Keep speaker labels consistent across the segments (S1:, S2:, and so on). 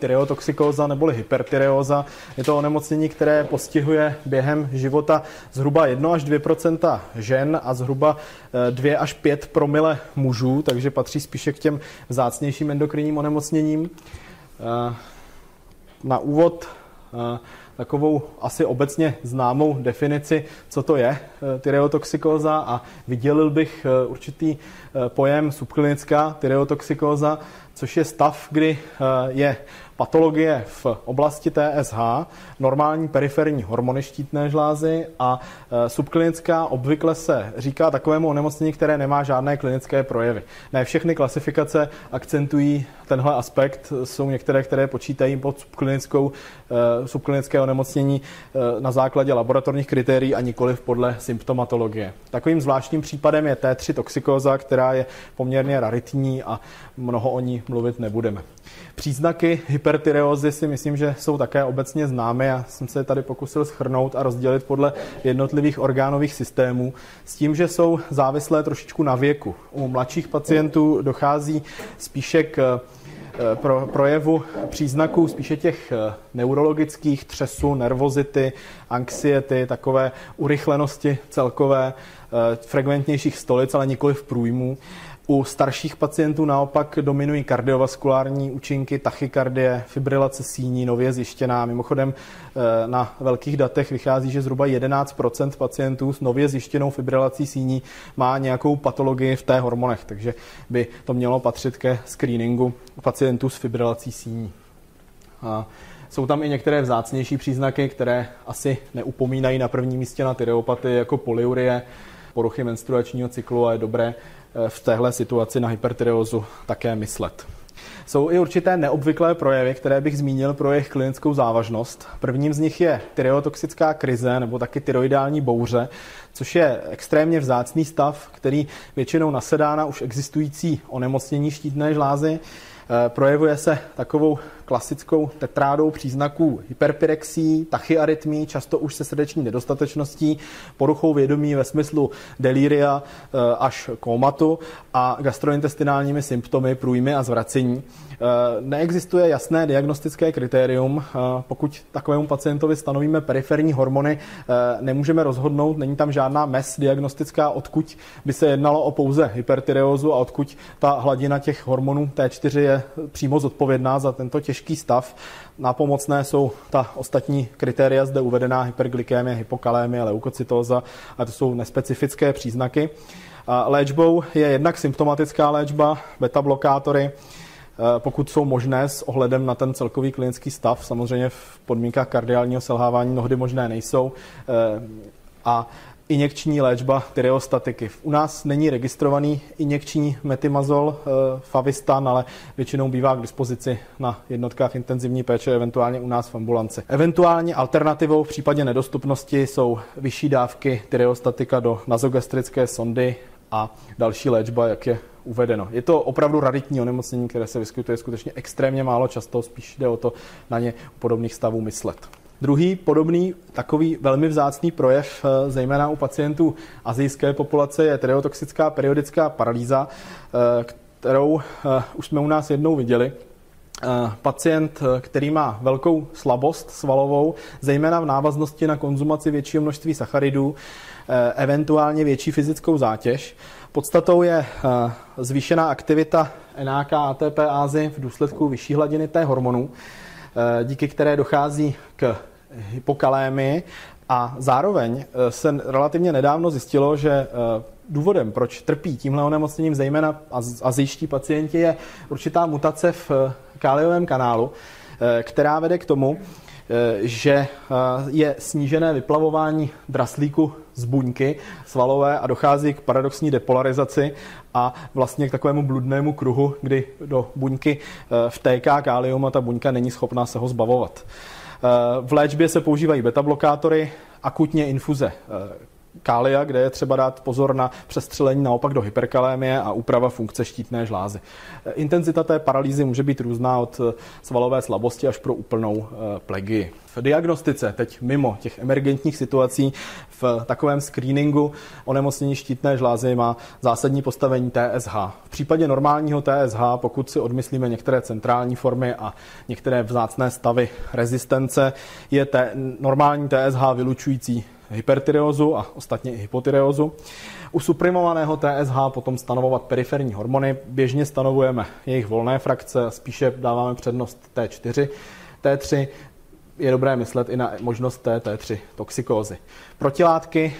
S1: Tyreotoxikóza neboli hypertyreóza je to onemocnění, které postihuje během života zhruba 1 až 2% žen a zhruba 2 až 5 promile mužů, takže patří spíše k těm vzácnějším endokrinním onemocněním. Eh, na úvod eh, takovou asi obecně známou definici, co to je eh, tyreotoxikóza a vydělil bych určitý pojem subklinická tyreotoxikóza, což je stav, kdy je patologie v oblasti TSH, normální periferní hormony štítné žlázy a e, subklinická obvykle se říká takovému onemocnění, které nemá žádné klinické projevy. Ne všechny klasifikace akcentují tenhle aspekt, jsou některé, které počítají pod subklinickou, e, subklinické onemocnění e, na základě laboratorních kritérií a nikoliv podle symptomatologie. Takovým zvláštním případem je T3 toxikóza, která je poměrně raritní a mnoho o ní mluvit nebudeme. Příznaky hypertyreózy si myslím, že jsou také obecně známy. Já jsem se tady pokusil schrnout a rozdělit podle jednotlivých orgánových systémů s tím, že jsou závislé trošičku na věku. U mladších pacientů dochází spíše k eh, pro, projevu příznaků spíše těch eh, neurologických třesu, nervozity, anxiety, takové urychlenosti celkové, eh, frekventnějších stolic, ale nikoli v průjmu. U starších pacientů naopak dominují kardiovaskulární účinky, tachykardie, fibrilace síní, nově zjištěná. Mimochodem eh, na velkých datech vychází, že zhruba 11% pacientů s nově zjištěnou fibrilací síní má nějakou patologii v té hormonech, takže by to mělo patřit ke screeningu pacientů s fibrilací síní. A jsou tam i některé vzácnější příznaky, které asi neupomínají na prvním místě na tyreopatii, jako poliurie, poruchy menstruačního cyklu a je dobré Eh, v téhle situaci na hypertyreózu také myslet. Jsou i určité neobvyklé projevy, které bych zmínil pro jejich klinickou závažnost. Prvním z nich je tyreotoxická krize nebo taky tyroidální bouře, což je extrémně vzácný stav, který většinou nasedá na už existující onemocnění štítné žlázy. Eh, projevuje se takovou klasickou tetrádou příznaků hyperpyrexí, tachyarytmí, často už se srdeční nedostatečností, poruchou vědomí ve smyslu delíria eh, až komatu a gastrointestinálními symptomy průjmy a zvracení. Eh, neexistuje jasné diagnostické kritérium. Eh, pokud takovému pacientovi stanovíme periferní hormony, nemůžeme rozhodnout, není tam žádná mes diagnostická, odkud by se jednalo o pouze hypertyreózu a odkud ta hladina těch hormonů T4 je přímo zodpovědná za tento těžký těžký stav. Nápomocné jsou ta ostatní kritéria zde uvedená, hyperglykémie, hypokalémie, leukocytóza, a to jsou nespecifické příznaky. Léčbou je jednak symptomatická léčba, beta-blokátory, e, pokud jsou možné s ohledem na ten celkový klinický stav. Samozřejmě v podmínkách kardiálního selhávání mnohdy možné nejsou. E, a injekční léčba tyreostatiky. U nás není registrovaný injekční metimazol, eh, favistan, ale většinou bývá k dispozici na jednotkách intenzivní péče, eventuálně u nás v ambulanci. Eventuálně alternativou v případě nedostupnosti jsou vyšší dávky tyreostatika do nazogastrické sondy a další léčba, jak je uvedeno. Je to opravdu raritní onemocnění, které se vyskytuje skutečně extrémně málo často, spíš jde o to na ně podobných stavů myslet. Druhý podobný takový velmi vzácný projev, eh, zejména u pacientů azijské populace, je tereotoxická periodická paralýza, eh, kterou eh, už jsme u nás jednou viděli. Pacient, který má velkou slabost svalovou, zejména v návaznosti na konzumaci většího množství sacharidů, eventuálně větší fyzickou zátěž. Podstatou je zvýšená aktivita NAK a ATP-ázy v důsledku vyšší hladiny té hormonů, díky které dochází k hypokalémy a zároveň eh, se relativně nedávno zjistilo, že eh, důvodem, proč trpí tímhle onemocněním zejména azijští pacienti, je určitá mutace v eh, káliovém kanálu, která vede k tomu, že je snížené vyplavování draslíku z buňky svalové a dochází k paradoxní depolarizaci a vlastně k takovému bludnému kruhu, kdy do buňky vtéká kálium a ta buňka není schopná se ho zbavovat. Eh, v léčbě se používají beta blokátory, akutně infuze eh, kália, kde je třeba dát pozor na přestřelení naopak do hyperkalémie a úprava funkce štítné žlázy. Intenzita té paralýzy může být různá od svalové slabosti až pro úplnou plegii. V diagnostice, teď mimo těch emergentních situací, v takovém screeningu onemocnění štítné žlázy má zásadní postavení TSH. V případě normálního TSH, pokud si odmyslíme některé centrální formy a některé vzácné stavy rezistence, je te, normální TSH vylučující hypertyreozu a ostatně i hypotyreozu. U suprimovaného TSH potom stanovovat periferní hormony. Běžně stanovujeme jejich volné frakce, spíše dáváme přednost T4. T3 je dobré myslet i na možnost té T3 toxikózy. Protilátky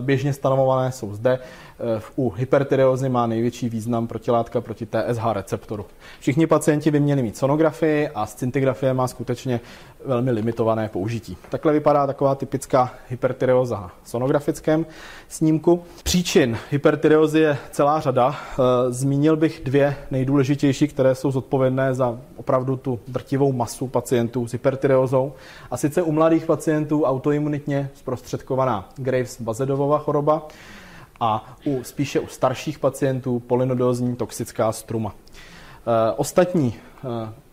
S1: běžně stanovované jsou zde. Eh, u hypertyreózy má největší význam protilátka proti TSH receptoru. Všichni pacienti by měli mít sonografii a scintigrafie má skutečně velmi limitované použití. Takhle vypadá taková typická hypertyreóza na sonografickém snímku. Příčin hypertyreózy je celá řada. Eh, zmínil bych dvě nejdůležitější, které jsou zodpovědné za opravdu tu drtivou masu pacientů s hypertyreózou. A sice u mladých pacientů autoimunitně zprostředkovaná Graves-Bazedovova choroba, a u, spíše u starších pacientů polynodózní toxická struma. E, ostatní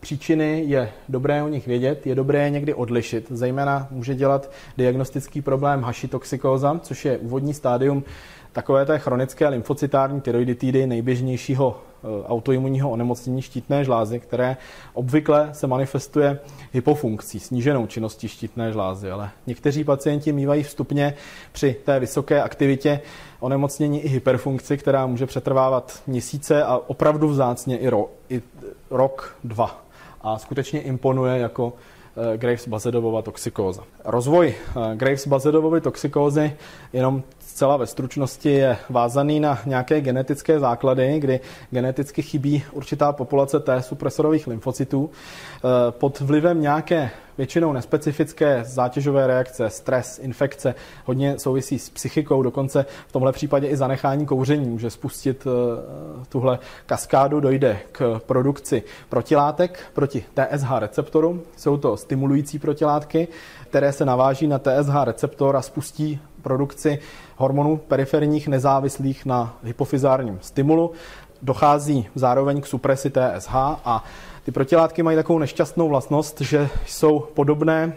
S1: příčiny je dobré o nich vědět, je dobré je někdy odlišit. Zejména může dělat diagnostický problém hašitoxikóza, což je úvodní stádium takové té chronické lymfocytární tyroiditidy nejběžnějšího Eh, autoimunního onemocnění štítné žlázy, které obvykle se manifestuje hypofunkcí, sníženou činností štítné žlázy, ale někteří pacienti mývají vstupně při té vysoké aktivitě onemocnění i hyperfunkci, která může přetrvávat měsíce a opravdu vzácně i, ro, i rok, dva. A skutečně imponuje jako eh, Graves-Bazedovova toxikóza. Rozvoj eh, Graves-Bazedovovy toxikózy jenom zcela ve stručnosti je vázaný na nějaké genetické základy, kdy geneticky chybí určitá populace T supresorových lymfocytů. Eh, pod vlivem nějaké většinou nespecifické zátěžové reakce, stres, infekce, hodně souvisí s psychikou, dokonce v tomhle případě i zanechání kouření může spustit eh, tuhle kaskádu, dojde k produkci protilátek proti TSH receptoru. Jsou to stimulující protilátky, které se naváží na TSH receptor a spustí produkci hormonů periferních nezávislých na hypofizárním stimulu. Dochází zároveň k supresi TSH a ty protilátky mají takovou nešťastnou vlastnost, že jsou podobné,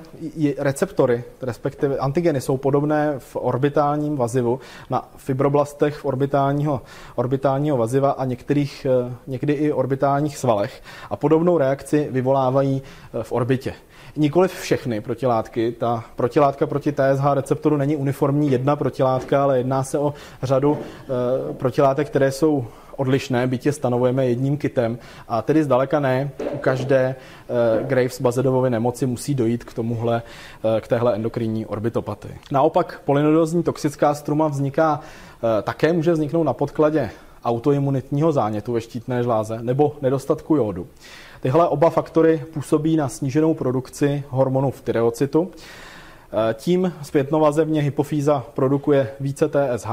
S1: receptory, respektive antigeny, jsou podobné v orbitálním vazivu na fibroblastech orbitálního, orbitálního vaziva a některých, eh, někdy i orbitálních svalech. A podobnou reakci vyvolávají eh, v orbitě. Nikoliv všechny protilátky. Ta protilátka proti TSH receptoru není uniformní jedna protilátka, ale jedná se o řadu e, protilátek, které jsou odlišné, bytě stanovujeme jedním kitem a tedy zdaleka ne u každé e, Graves bazedovovy nemoci musí dojít k tomuhle, e, k téhle endokrinní orbitopatii. Naopak polynodozní toxická struma vzniká, e, také může vzniknout na podkladě autoimunitního zánětu ve štítné žláze nebo nedostatku jódu. Tyhle oba faktory působí na sníženou produkci hormonu v tyreocitu. E, tím zpětnovazebně hypofýza produkuje více TSH.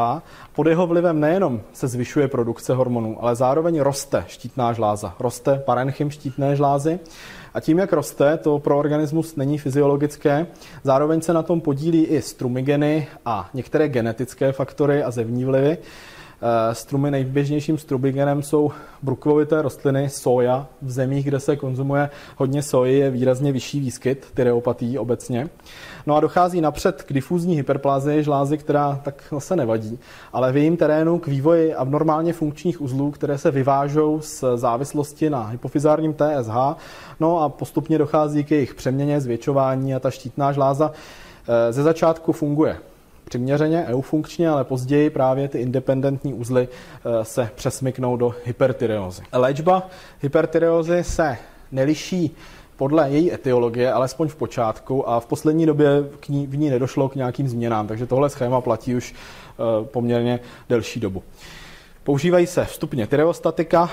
S1: Pod jeho vlivem nejenom se zvyšuje produkce hormonů, ale zároveň roste štítná žláza. Roste parenchym štítné žlázy. A tím, jak roste, to pro organismus není fyziologické. Zároveň se na tom podílí i strumigeny a některé genetické faktory a zevní vlivy. Eh, strumy nejběžnějším strubigenem jsou brukvovité rostliny, soja. V zemích, kde se konzumuje hodně soji, je výrazně vyšší výskyt tyreopatí obecně. No a dochází napřed k difúzní hyperplázii žlázy, která tak zase nevadí, ale v jejím terénu k vývoji abnormálně funkčních uzlů, které se vyvážou z závislosti na hypofizárním TSH, no a postupně dochází k jejich přeměně, zvětšování a ta štítná žláza eh, ze začátku funguje přiměřeně eufunkčně, ale později právě ty independentní uzly eh, se přesmyknou do hypertyreózy. Léčba hypertyreózy se neliší podle její etiologie, alespoň v počátku, a v poslední době k ní, v ní nedošlo k nějakým změnám, takže tohle schéma platí už uh, poměrně delší dobu. Používají se vstupně tyreostatika, uh,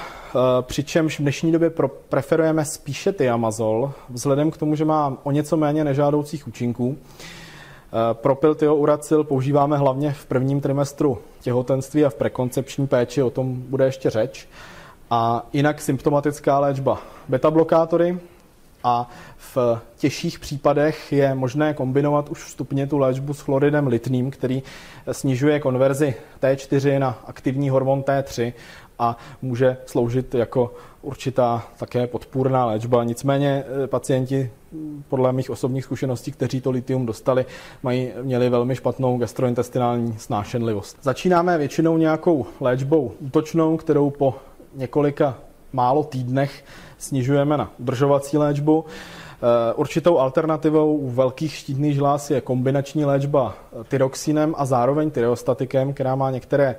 S1: přičemž v dnešní době preferujeme spíše tyamazol, vzhledem k tomu, že má o něco méně nežádoucích účinků. Eh, Propyltiouracil používáme hlavně v prvním trimestru těhotenství a v prekoncepční péči, o tom bude ještě řeč. A jinak symptomatická léčba. Beta blokátory, a v těžších případech je možné kombinovat už vstupně tu léčbu s chloridem litným, který snižuje konverzi T4 na aktivní hormon T3 a může sloužit jako určitá také podpůrná léčba. Nicméně eh, pacienti podle mých osobních zkušeností, kteří to litium dostali, mají, měli velmi špatnou gastrointestinální snášenlivost. Začínáme většinou nějakou léčbou útočnou, kterou po několika málo týdnech snižujeme na udržovací léčbu. Eh, určitou alternativou u velkých štítných žláz je kombinační léčba tyroxinem a zároveň tyreostatikem, která má některé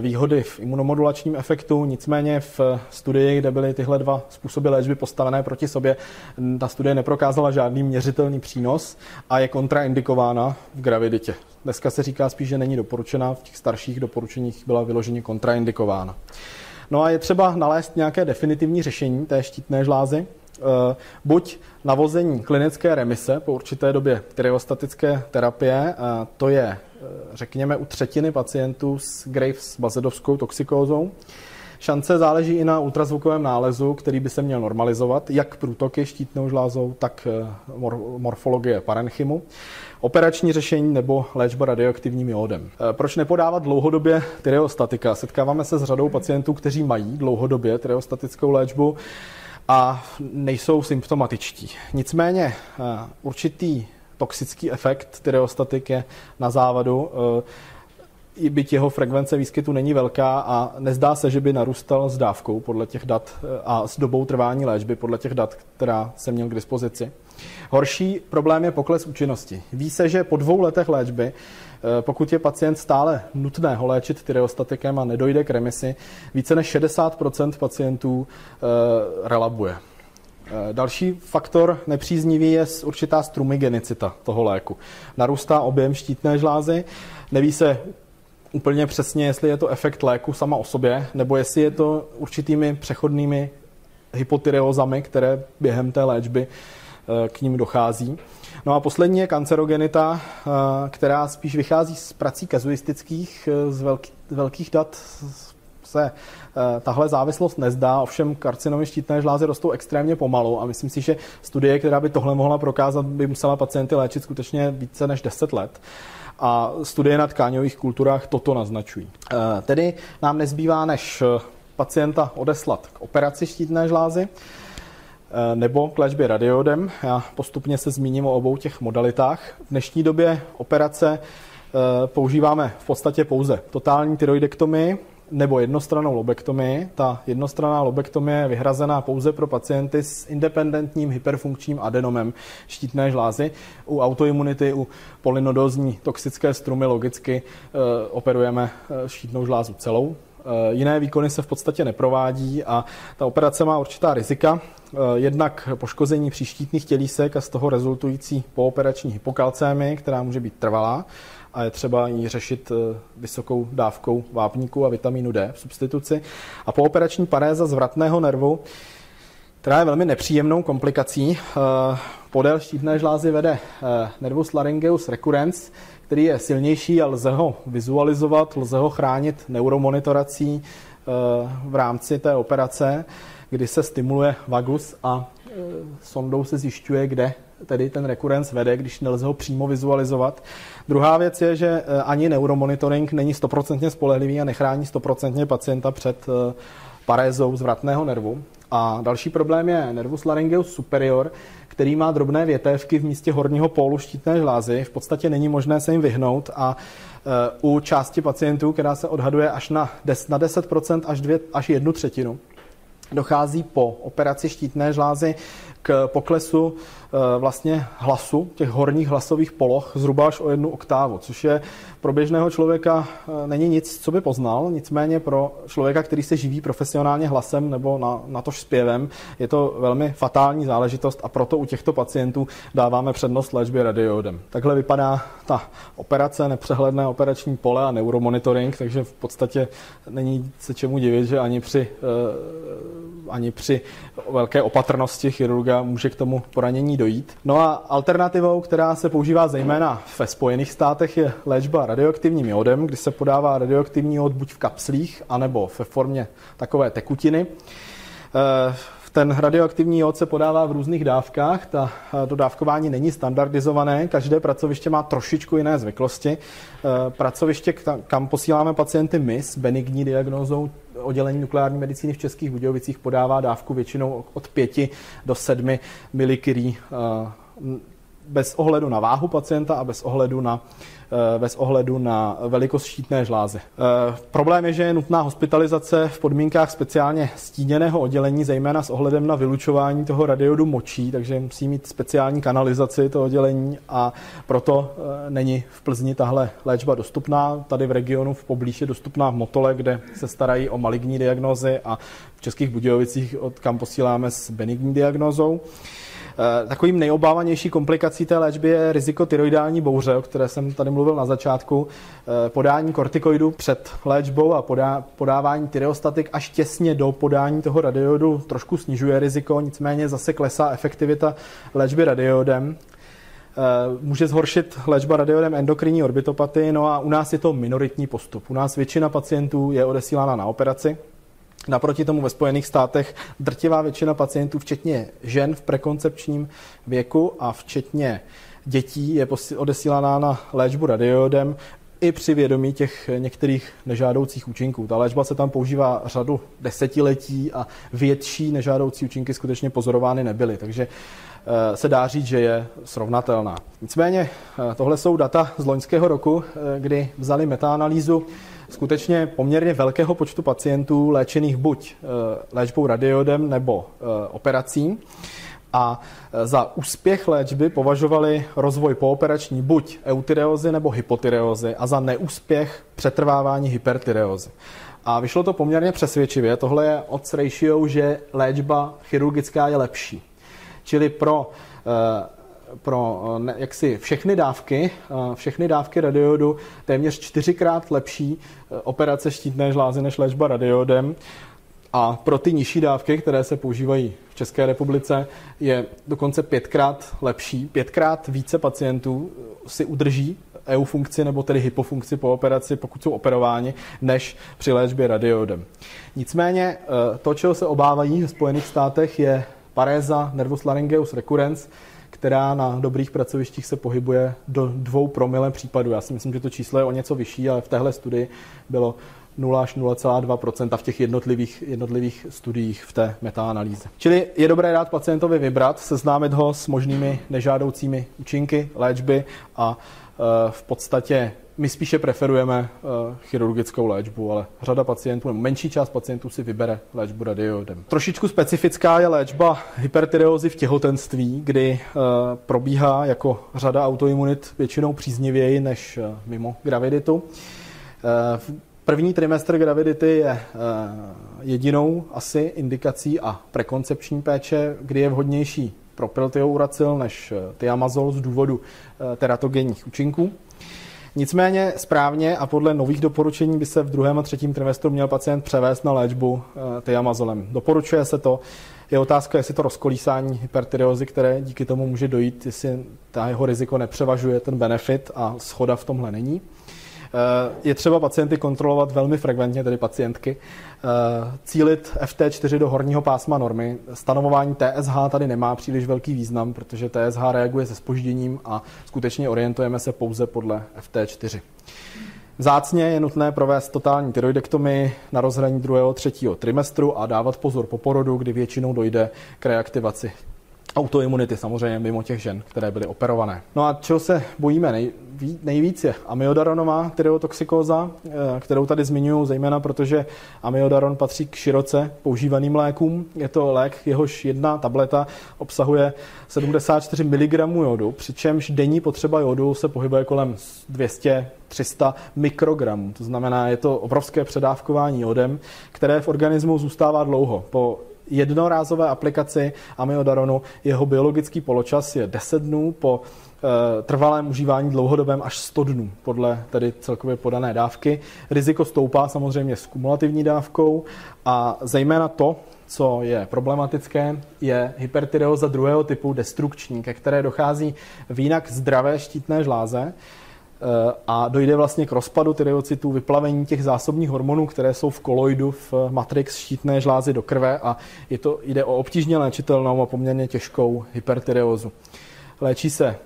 S1: výhody v imunomodulačním efektu, nicméně v studii, kde byly tyhle dva způsoby léčby postavené proti sobě, ta studie neprokázala žádný měřitelný přínos a je kontraindikována v graviditě. Dneska se říká spíš, že není doporučena, v těch starších doporučeních byla vyloženě kontraindikována. No a je třeba nalézt nějaké definitivní řešení té štítné žlázy, Eh, buď navození klinické remise po určité době tyreostatické terapie, to je, eh, řekněme, u třetiny pacientů s Graves bazedovskou toxikózou. Šance záleží i na ultrazvukovém nálezu, který by se měl normalizovat, jak průtoky štítnou žlázou, tak eh, morfologie parenchymu operační řešení nebo léčba radioaktivním jódem. Proč nepodávat dlouhodobě tyreostatika? Setkáváme se s řadou pacientů, kteří mají dlouhodobě tyreostatickou léčbu a nejsou symptomatičtí. Nicméně eh, určitý toxický efekt tyreostatik je na závadu, eh, i byť jeho frekvence výskytu není velká a nezdá se, že by narůstal s dávkou podle těch dat eh, a s dobou trvání léčby podle těch dat, která jsem měl k dispozici. Horší problém je pokles účinnosti. Ví se, že po dvou letech léčby Eh, pokud je pacient stále nutné ho léčit tyreostatikem a nedojde k remisi, více než 60% pacientů relabuje. Eh, další faktor nepříznivý je určitá strumigenicita toho léku. Narůstá objem štítné žlázy, neví se úplně přesně, jestli je to efekt léku sama o sobě, nebo jestli je to určitými přechodnými hypotyreozami, které během té léčby k ním dochází. No a poslední je kancerogenita, eh, která spíš vychází z prací kazuistických, eh, z velký, velkých dat se eh, tahle závislost nezdá, ovšem karcinomy štítné žlázy rostou extrémně pomalu a myslím si, že studie, která by tohle mohla prokázat, by musela pacienty léčit skutečně více než 10 let. A studie na tkáňových kulturách toto naznačují. Tedy nám nezbývá, než pacienta odeslat k operaci štítné žlázy. Eh, nebo k léčbě radiodem. Já postupně se zmíním o obou těch modalitách. V dnešní době operace eh, používáme v podstatě pouze totální tyroidektomii nebo jednostranou lobektomii. Ta jednostranná lobektomie je vyhrazená pouze pro pacienty s independentním hyperfunkčním adenomem štítné žlázy. U autoimunity, u polynodózní toxické strumy logicky eh, operujeme štítnou žlázu celou. Eh, jiné výkony se v podstatě neprovádí a ta operace má určitá rizika. Eh, jednak poškození příštítných tělísek a z toho rezultující pooperační hypokalcémy, která může být trvalá a je třeba ji řešit eh, vysokou dávkou vápníku a vitamínu D v substituci. A pooperační paréza zvratného nervu, která je velmi nepříjemnou komplikací. Podél štítné žlázy vede nervus laryngeus recurrens, který je silnější a lze ho vizualizovat, lze ho chránit neuromonitorací eh, v rámci té operace, kdy se stimuluje vagus a eh, sondou se zjišťuje, kde tedy ten rekurens vede, když nelze ho přímo vizualizovat. Druhá věc je, že eh, ani neuromonitoring není stoprocentně spolehlivý a nechrání stoprocentně pacienta před parézou zvratného nervu. A další problém je nervus laryngeus superior, který má drobné větévky v místě horního pólu štítné žlázy. V podstatě není možné se jim vyhnout a u části pacientů, která se odhaduje až na 10% až, dvě, až jednu třetinu, dochází po operaci štítné žlázy k poklesu vlastně hlasu, těch horních hlasových poloh, zhruba až o jednu oktávu, což je pro běžného člověka eh, není nic, co by poznal, nicméně pro člověka, který se živí profesionálně hlasem nebo na, na tož zpěvem, je to velmi fatální záležitost a proto u těchto pacientů dáváme přednost léčbě radiodem. Takhle vypadá ta operace, nepřehledné operační pole a neuromonitoring, takže v podstatě není se čemu divit, že ani při, eh, ani při velké opatrnosti chirurga může k tomu poranění dojít. No a alternativou, která se používá zejména ve Spojených státech, je léčba radioaktivním jodem, kdy se podává radioaktivní jod buď v kapslích, anebo ve formě takové tekutiny. Ten radioaktivní jod se podává v různých dávkách, ta, to dávkování není standardizované, každé pracoviště má trošičku jiné zvyklosti. Pracoviště, kam posíláme pacienty my s benigní diagnózou oddělení nukleární medicíny v Českých Budějovicích podává dávku většinou od 5 do 7 milikyrí bez ohledu na váhu pacienta a bez ohledu na bez ohledu na velikost štítné žlázy. Eh, problém je, že je nutná hospitalizace v podmínkách speciálně stíněného oddělení, zejména s ohledem na vylučování toho radiodu močí, takže musí mít speciální kanalizaci to oddělení a proto eh, není v Plzni tahle léčba dostupná. Tady v regionu v poblíž je dostupná v Motole, kde se starají o maligní diagnózy a v Českých Budějovicích, od kam posíláme s benigní diagnózou. Eh, takovým nejobávanější komplikací té léčby je riziko tyroidální bouře, o které jsem tady mluvil na začátku. Eh, podání kortikoidu před léčbou a podá, podávání tyreostatik až těsně do podání toho radiodu trošku snižuje riziko, nicméně zase klesá efektivita léčby radiodem eh, může zhoršit léčba radiodem endokrinní orbitopatii, no a u nás je to minoritní postup. U nás většina pacientů je odesílána na operaci, Naproti tomu ve Spojených státech drtivá většina pacientů, včetně žen v prekoncepčním věku a včetně dětí, je odesílaná na léčbu radiodem i při vědomí těch některých nežádoucích účinků. Ta léčba se tam používá řadu desetiletí a větší nežádoucí účinky skutečně pozorovány nebyly, takže eh, se dá říct, že je srovnatelná. Nicméně eh, tohle jsou data z loňského roku, eh, kdy vzali metaanalýzu skutečně poměrně velkého počtu pacientů léčených buď eh, léčbou radiodem nebo eh, operací a eh, za úspěch léčby považovali rozvoj pooperační buď eutyreozy nebo hypotyreozy a za neúspěch přetrvávání hypertyreozy. A vyšlo to poměrně přesvědčivě. Tohle je odds ratio, že léčba chirurgická je lepší. Čili pro pro eh, jaksi všechny dávky, eh, všechny dávky radiodu téměř čtyřikrát lepší eh, operace štítné žlázy než léčba radiodem. A pro ty nižší dávky, které se používají v České republice, je dokonce pětkrát lepší. Pětkrát více pacientů si udrží EU funkci nebo tedy hypofunkci po operaci, pokud jsou operováni, než při léčbě radiodem. Nicméně to, čeho se obávají v Spojených státech, je paréza nervus laryngeus recurrens, která na dobrých pracovištích se pohybuje do 2 promile případů. Já si myslím, že to číslo je o něco vyšší, ale v téhle studii bylo 0 až 0,2 v těch jednotlivých, jednotlivých studiích v té metaanalýze. Čili je dobré dát pacientovi vybrat, seznámit ho s možnými nežádoucími účinky léčby a e, v podstatě my spíše preferujeme uh, chirurgickou léčbu, ale řada pacientů, nebo menší část pacientů si vybere léčbu radiodem. Trošičku specifická je léčba hypertyreózy v těhotenství, kdy uh, probíhá jako řada autoimunit většinou příznivěji než uh, mimo graviditu. První trimestr gravidity je jedinou asi indikací a prekoncepční péče, kdy je vhodnější propyltiouracil než tiamazol z důvodu teratogenních účinků. Nicméně správně a podle nových doporučení by se v druhém a třetím trimestru měl pacient převést na léčbu eh, tyamazolem. Doporučuje se to. Je otázka, jestli to rozkolísání hypertyreozy, které díky tomu může dojít, jestli ta jeho riziko nepřevažuje ten benefit a schoda v tomhle není. Eh, je třeba pacienty kontrolovat velmi frekventně, tedy pacientky, eh, cílit FT4 do horního pásma normy. Stanovování TSH tady nemá příliš velký význam, protože TSH reaguje se spožděním a skutečně orientujeme se pouze podle FT4. Zácně je nutné provést totální tyroidektomii na rozhraní druhého, třetího trimestru a dávat pozor po porodu, kdy většinou dojde k reaktivaci autoimunity samozřejmě mimo těch žen, které byly operované. No a čeho se bojíme nej, nejvíc je amiodaronová tyreotoxikóza, eh, kterou tady zmiňuji zejména, protože amiodaron patří k široce používaným lékům. Je to lék, jehož jedna tableta obsahuje 74 mg jodu, přičemž denní potřeba jodu se pohybuje kolem 200-300 mikrogramů. To znamená, je to obrovské předávkování jodem, které v organismu zůstává dlouho. Po jednorázové aplikaci amiodaronu jeho biologický poločas je 10 dnů, po e, trvalém užívání dlouhodobém až 100 dnů, podle tedy celkově podané dávky. Riziko stoupá samozřejmě s kumulativní dávkou a zejména to, co je problematické, je hypertyreoza druhého typu destrukční, ke které dochází v jinak zdravé štítné žláze, a dojde vlastně k rozpadu tyreocytů, vyplavení těch zásobních hormonů, které jsou v koloidu, v matrix štítné žlázy do krve a je to, jde o obtížně léčitelnou a poměrně těžkou hypertyreózu. Léčí se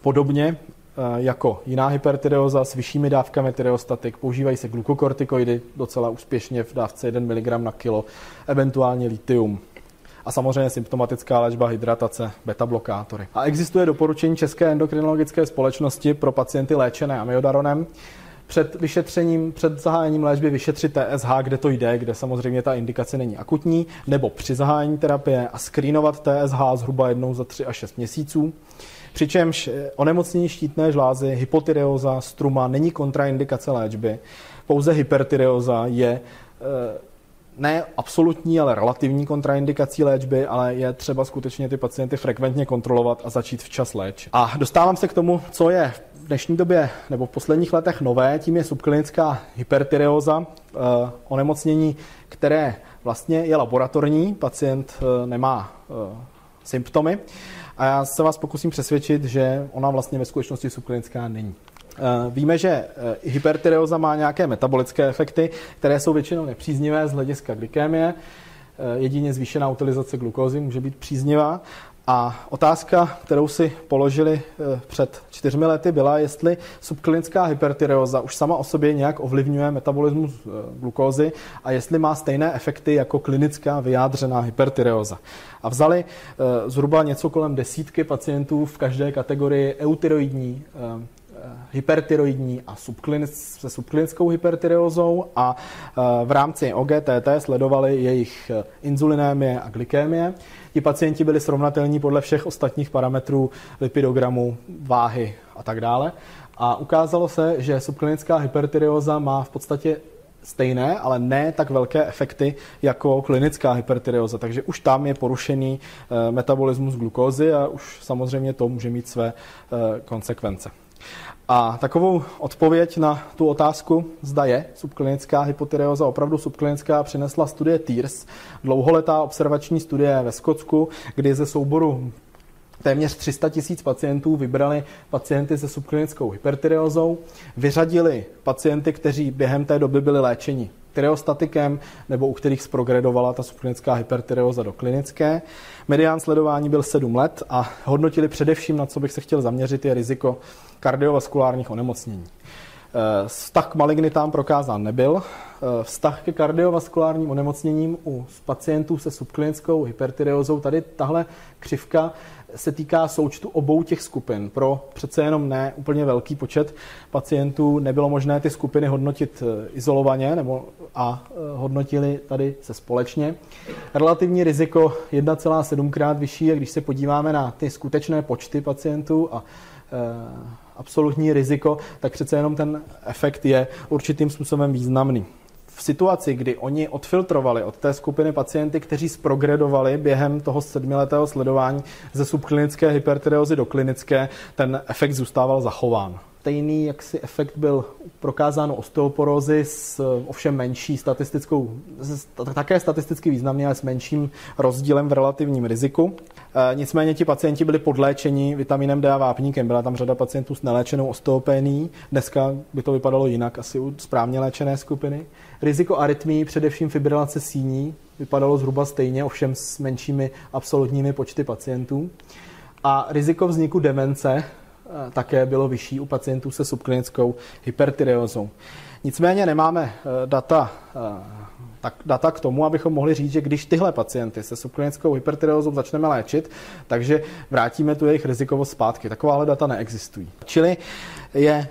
S1: podobně Eh, jako jiná hypertyreoza s vyššími dávkami tyreostatik. Používají se glukokortikoidy docela úspěšně v dávce 1 mg na kilo, eventuálně litium. A samozřejmě symptomatická léčba hydratace, beta-blokátory. A existuje doporučení České endokrinologické společnosti pro pacienty léčené amiodaronem, před vyšetřením, před zahájením léčby vyšetřit TSH, kde to jde, kde samozřejmě ta indikace není akutní, nebo při zahájení terapie a skrýnovat TSH zhruba jednou za 3 až 6 měsíců. Přičemž eh, onemocnění štítné žlázy, hypotyreoza, struma není kontraindikace léčby. Pouze hypertyreoza je eh, ne absolutní, ale relativní kontraindikací léčby, ale je třeba skutečně ty pacienty frekventně kontrolovat a začít včas léčit. A dostávám se k tomu, co je v dnešní době nebo v posledních letech nové, tím je subklinická hypertyreoza, eh, onemocnění, které vlastně je laboratorní, pacient nemá symptomy, a já se vás pokusím přesvědčit, že ona vlastně ve skutečnosti subklinická není. Eh, víme, že eh, hypertyreoza má nějaké metabolické efekty, které jsou většinou nepříznivé z hlediska glykémie. Eh, jedině zvýšená utilizace glukózy může být příznivá. A otázka, kterou si položili před čtyřmi lety, byla, jestli subklinická hypertyreoza už sama o sobě nějak ovlivňuje metabolismus glukózy a jestli má stejné efekty jako klinická vyjádřená hypertyreoza. A vzali zhruba něco kolem desítky pacientů v každé kategorii eutyroidní, hypertyroidní a subklinic, se subklinickou hypertyreozou a v rámci OGTT sledovali jejich inzulinémie a glykémie. Ti pacienti byli srovnatelní podle všech ostatních parametrů lipidogramu, váhy a tak dále. A ukázalo se, že subklinická hypertyreoza má v podstatě stejné, ale ne tak velké efekty jako klinická hypertyreoza. Takže už tam je porušený eh, metabolismus glukózy a už samozřejmě to může mít své eh, konsekvence. A takovou odpověď na tu otázku, zda je subklinická hypotyreoza opravdu subklinická, přinesla studie TEARS, dlouholetá observační studie ve Skotsku, kdy ze souboru téměř 300 tisíc pacientů vybrali pacienty se subklinickou hypertyreozou, vyřadili pacienty, kteří během té doby byli léčeni tyreostatikem nebo u kterých zprogredovala ta subklinická hypertyreoza do klinické. Medián sledování byl 7 let a hodnotili především, na co bych se chtěl zaměřit, je riziko kardiovaskulárních onemocnění. Eh, vztah k malignitám prokázán nebyl. Eh, vztah ke kardiovaskulárním onemocněním u pacientů se subklinickou hypertyreozou, tady tahle křivka se týká součtu obou těch skupin. Pro přece jenom ne úplně velký počet pacientů nebylo možné ty skupiny hodnotit eh, izolovaně nebo a hodnotili tady se společně. Relativní riziko 1,7 krát vyšší je, když se podíváme na ty skutečné počty pacientů a absolutní riziko, tak přece jenom ten efekt je určitým způsobem významný. V situaci, kdy oni odfiltrovali od té skupiny pacienty, kteří sprogredovali během toho sedmiletého sledování ze subklinické hypertyreozy do klinické, ten efekt zůstával zachován stejný jaksi efekt byl prokázán osteoporózy s ovšem menší statistickou, také statisticky významný, ale s menším rozdílem v relativním riziku. E, nicméně ti pacienti byli podléčeni vitaminem D a vápníkem. Byla tam řada pacientů s neléčenou osteopénií. Dneska by to vypadalo jinak, asi u správně léčené skupiny. Riziko arytmí, především fibrilace síní, vypadalo zhruba stejně, ovšem s menšími absolutními počty pacientů. A riziko vzniku demence Eh, také bylo vyšší u pacientů se subklinickou hypertyreozou. Nicméně nemáme eh, data, eh, tak data k tomu, abychom mohli říct, že když tyhle pacienty se subklinickou hypertyreozou začneme léčit, takže vrátíme tu jejich rizikovost zpátky. Takováhle data neexistují. Čili je,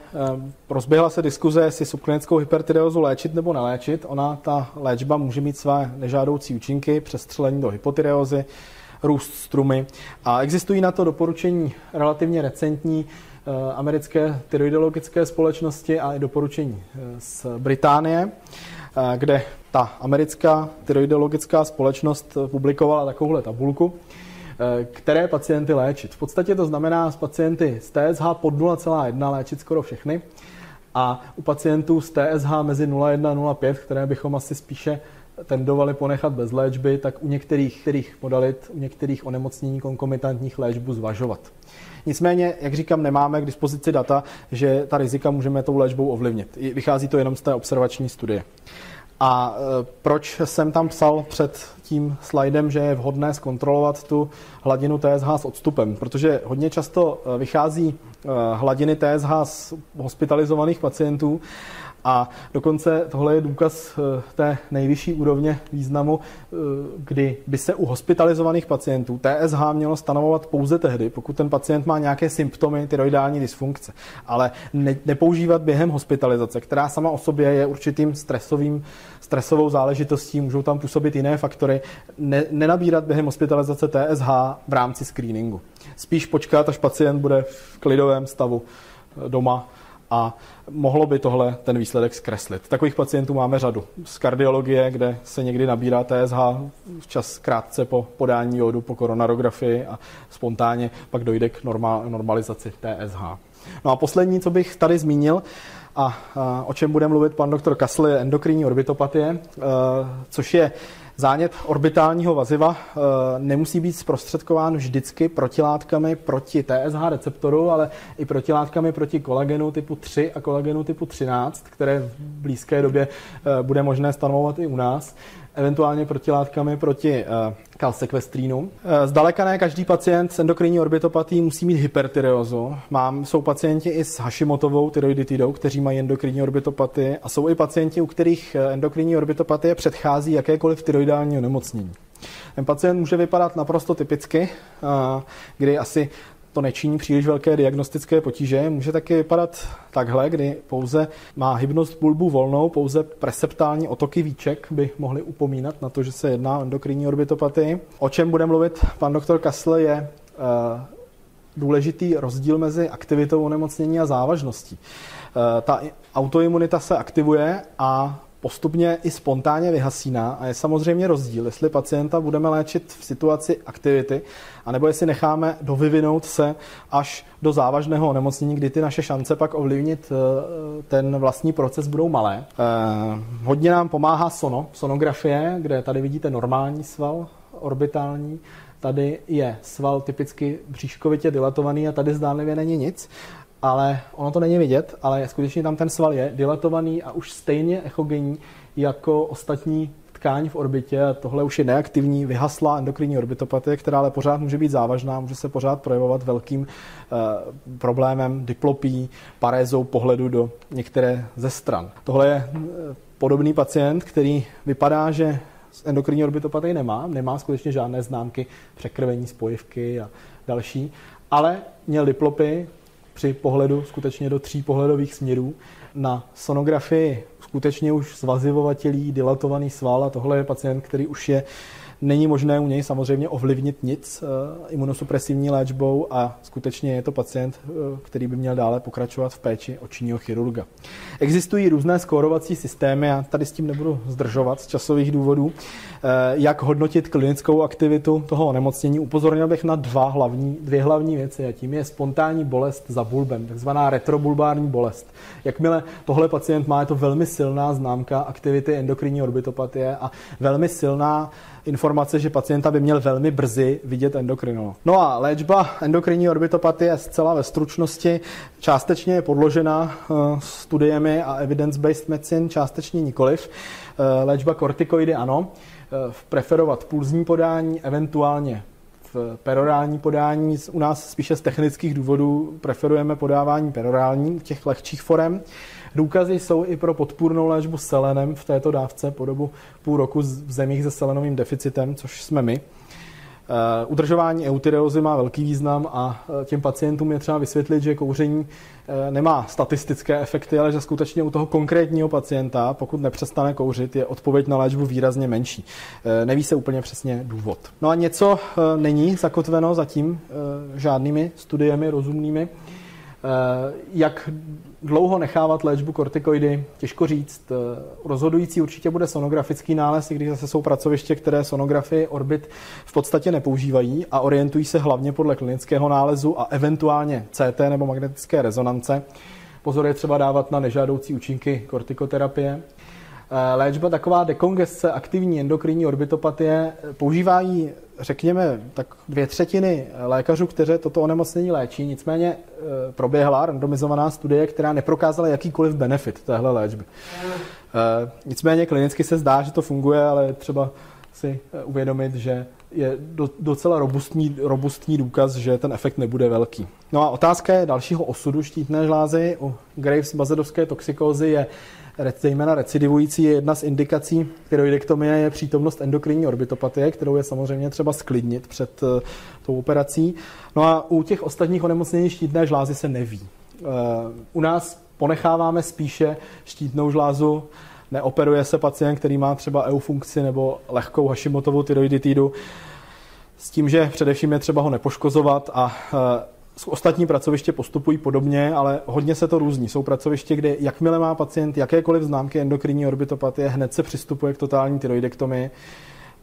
S1: rozběhla se diskuze, jestli subklinickou hypertyreozu léčit nebo neléčit. Ona, ta léčba může mít své nežádoucí účinky, přestřelení do hypotyreozy, růst strumy. A existují na to doporučení relativně recentní eh, americké tyroidologické společnosti a i doporučení eh, z Británie, eh, kde ta americká tyroidologická společnost publikovala takovouhle tabulku, které pacienty léčit. V podstatě to znamená z pacienty z TSH pod 0,1 léčit skoro všechny a u pacientů z TSH mezi 0,1 a 0,5, které bychom asi spíše tendovali ponechat bez léčby, tak u některých, kterých modalit, u některých onemocnění konkomitantních léčbu zvažovat. Nicméně, jak říkám, nemáme k dispozici data, že ta rizika můžeme tou léčbou ovlivnit. Vychází to jenom z té observační studie. A e, proč jsem tam psal před tím slajdem, že je vhodné zkontrolovat tu hladinu TSH s odstupem? Protože hodně často e, vychází e, hladiny TSH z hospitalizovaných pacientů a dokonce tohle je důkaz eh, té nejvyšší úrovně významu, eh, kdy by se u hospitalizovaných pacientů TSH mělo stanovovat pouze tehdy, pokud ten pacient má nějaké symptomy tyroidální dysfunkce. Ale ne, nepoužívat během hospitalizace, která sama o sobě je určitým stresovým, stresovou záležitostí, můžou tam působit jiné faktory, ne, nenabírat během hospitalizace TSH v rámci screeningu. Spíš počkat, až pacient bude v klidovém stavu eh, doma a mohlo by tohle ten výsledek zkreslit. Takových pacientů máme řadu. Z kardiologie, kde se někdy nabírá TSH včas krátce po podání jodu, po koronarografii a spontánně pak dojde k normalizaci TSH. No a poslední, co bych tady zmínil, a, o čem bude mluvit pan doktor Kasl, je endokrinní orbitopatie, což je Zánět orbitálního vaziva eh, nemusí být zprostředkován vždycky protilátkami proti TSH receptoru, ale i protilátkami proti kolagenu typu 3 a kolagenu typu 13, které v blízké době eh, bude možné stanovovat i u nás eventuálně protilátkami proti uh, kalsekvestrínu. Uh, zdaleka ne každý pacient s endokrinní orbitopatí musí mít hypertyreozu. Mám, jsou pacienti i s Hashimotovou tyroiditidou, kteří mají endokrinní orbitopatii a jsou i pacienti, u kterých eh, endokrinní orbitopatie předchází jakékoliv tyroidální onemocnění. Ten pacient může vypadat naprosto typicky, kdy asi to nečiní příliš velké diagnostické potíže. Může taky vypadat takhle, kdy pouze má hybnost bulbu volnou, pouze preseptální otoky víček by mohly upomínat na to, že se jedná o endokrinní orbitopatii. O čem bude mluvit pan doktor Kassle je uh, důležitý rozdíl mezi aktivitou onemocnění a závažností. Uh, ta autoimunita se aktivuje a postupně i spontánně vyhasíná a je samozřejmě rozdíl, jestli pacienta budeme léčit v situaci aktivity, anebo jestli necháme dovyvinout se až do závažného onemocnění, kdy ty naše šance pak ovlivnit eh, ten vlastní proces budou malé. Eh, hodně nám pomáhá sono, sonografie, kde tady vidíte normální sval orbitální, tady je sval typicky bříškovitě dilatovaný a tady zdánlivě není nic ale ono to není vidět, ale skutečně tam ten sval je dilatovaný a už stejně echogenní jako ostatní tkáň v orbitě. Tohle už je neaktivní, vyhasla endokrinní orbitopatie, která ale pořád může být závažná, může se pořád projevovat velkým eh, problémem diplopí, parézou pohledu do některé ze stran. Tohle je eh, podobný pacient, který vypadá, že endokrinní orbitopatii nemá, nemá skutečně žádné známky překrvení spojivky a další, ale měl diplopy, při pohledu skutečně do tří pohledových směrů. Na sonografii skutečně už zvazivovatělý, dilatovaný sval a tohle je pacient, který už je Není možné u něj samozřejmě ovlivnit nic eh, imunosupresivní léčbou a skutečně je to pacient, eh, který by měl dále pokračovat v péči očního chirurga. Existují různé skórovací systémy, já tady s tím nebudu zdržovat z časových důvodů, eh, jak hodnotit klinickou aktivitu toho onemocnění. Upozornil bych na dva hlavní, dvě hlavní věci a tím je spontánní bolest za bulbem, takzvaná retrobulbární bolest. Jakmile tohle pacient má, je to velmi silná známka aktivity endokrinní orbitopatie a velmi silná informace, že pacienta by měl velmi brzy vidět endokrinolog. No a léčba endokrinní orbitopatie zcela ve stručnosti částečně je podložena eh, studiemi a evidence-based medicine, částečně nikoliv. Eh, léčba kortikoidy ano, eh, preferovat pulzní podání, eventuálně v perorální podání. U nás spíše z technických důvodů preferujeme podávání perorální těch lehčích forem. Důkazy jsou i pro podpůrnou léčbu selenem v této dávce po dobu půl roku v zemích se selenovým deficitem, což jsme my. Eh, udržování eutyreozy má velký význam a eh, těm pacientům je třeba vysvětlit, že kouření eh, nemá statistické efekty, ale že skutečně u toho konkrétního pacienta, pokud nepřestane kouřit, je odpověď na léčbu výrazně menší. Neví se úplně přesně důvod. No a něco není zakotveno zatím žádnými studiemi rozumnými. Jak dlouho nechávat léčbu kortikoidy, těžko říct. Rozhodující určitě bude sonografický nález, i když zase jsou pracoviště, které sonografii orbit v podstatě nepoužívají a orientují se hlavně podle klinického nálezu a eventuálně CT nebo magnetické rezonance. Pozor je třeba dávat na nežádoucí účinky kortikoterapie. léčba taková dekongesce, aktivní endokrinní orbitopatie, používají, řekněme, tak dvě třetiny lékařů, kteří toto onemocnění léčí. Nicméně proběhla randomizovaná studie, která neprokázala jakýkoliv benefit téhle léčby. Nicméně klinicky se zdá, že to funguje, ale třeba si uvědomit, že je docela robustní, robustní důkaz, že ten efekt nebude velký. No a otázka je dalšího osudu štítné žlázy. U Graves bazedovské toxikózy je zejména recidivující je jedna z indikací steroidektomie je přítomnost endokrinní orbitopatie, kterou je samozřejmě třeba sklidnit před uh, tou operací. No a u těch ostatních onemocnění štítné žlázy se neví. Uh, u nás ponecháváme spíše štítnou žlázu neoperuje se pacient, který má třeba eufunkci nebo lehkou Hashimotovou tyroiditidu, s tím, že především je třeba ho nepoškozovat a e, Ostatní pracoviště postupují podobně, ale hodně se to různí. Jsou pracoviště, kde jakmile má pacient jakékoliv známky endokrinní orbitopatie, hned se přistupuje k totální tyroidektomii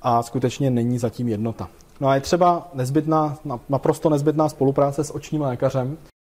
S1: a skutečně není zatím jednota. No a je třeba nezbytná, naprosto nezbytná spolupráce s očním lékařem,